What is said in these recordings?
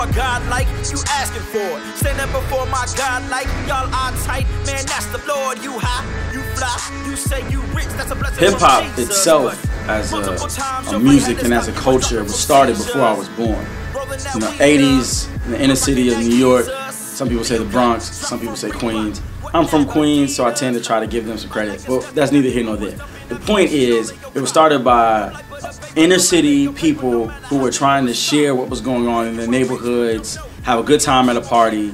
what God like you asking for. Standing before my God like y'all are tight. Man, that's the Lord. You high, you fly, you say you rich, that's a blessing. Hip hop itself as a, a music and as a culture was started before I was born. In the 80s, in the inner city of New York, some people say the Bronx, some people say Queens. I'm from Queens, so I tend to try to give them some credit. But that's neither here nor there. The point is, it was started by inner city people who were trying to share what was going on in their neighborhoods, have a good time at a party,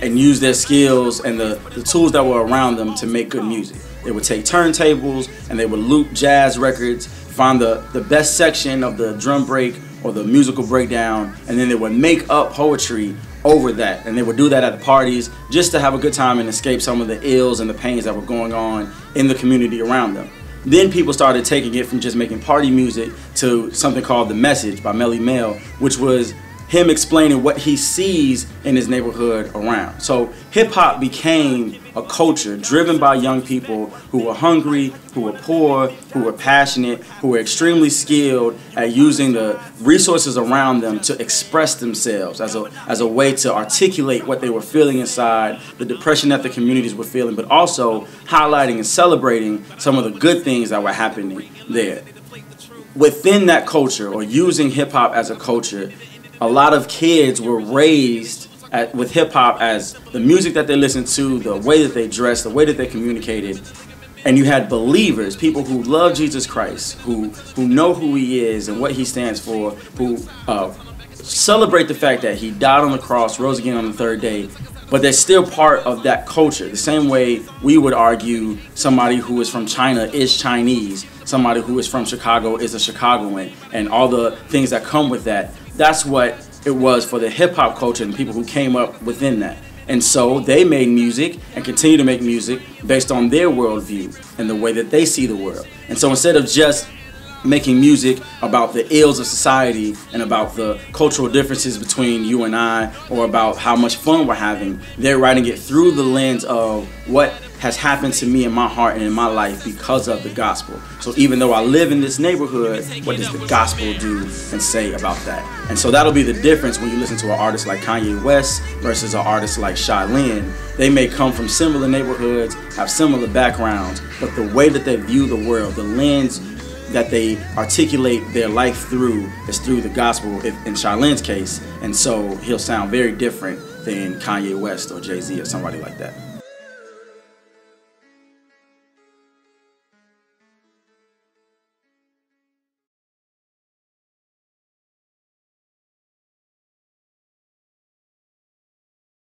and use their skills and the, the tools that were around them to make good music. They would take turntables and they would loop jazz records, find the, the best section of the drum break or the musical breakdown, and then they would make up poetry over that. And they would do that at the parties just to have a good time and escape some of the ills and the pains that were going on in the community around them. Then people started taking it from just making party music to something called The Message by Melle Mel, which was him explaining what he sees in his neighborhood around. So hip hop became a culture driven by young people who were hungry, who were poor, who were passionate, who were extremely skilled at using the resources around them to express themselves as a, as a way to articulate what they were feeling inside, the depression that the communities were feeling, but also highlighting and celebrating some of the good things that were happening there. Within that culture, or using hip hop as a culture, a lot of kids were raised at, with hip hop as the music that they listened to, the way that they dressed, the way that they communicated. And you had believers, people who love Jesus Christ, who who know who He is and what He stands for, who uh, celebrate the fact that He died on the cross, rose again on the third day, but they're still part of that culture. The same way we would argue somebody who is from China is Chinese, somebody who is from Chicago is a Chicagoan, and all the things that come with that that's what it was for the hip hop culture and people who came up within that. And so they made music and continue to make music based on their worldview and the way that they see the world. And so instead of just making music about the ills of society and about the cultural differences between you and I or about how much fun we're having, they're writing it through the lens of what has happened to me in my heart and in my life because of the gospel. So even though I live in this neighborhood, what does the gospel do and say about that? And so that'll be the difference when you listen to an artist like Kanye West versus an artist like Linne. They may come from similar neighborhoods, have similar backgrounds, but the way that they view the world, the lens that they articulate their life through is through the gospel in Shai Linne's case. And so he'll sound very different than Kanye West or Jay-Z or somebody like that.